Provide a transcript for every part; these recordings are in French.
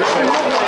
no, no.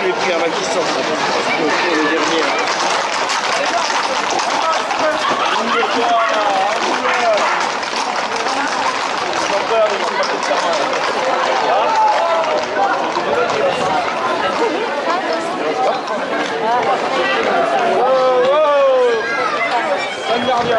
je l'ai pris à ma distance, parce que c'est le dernier. Oh, oh! Sainte-Gardia,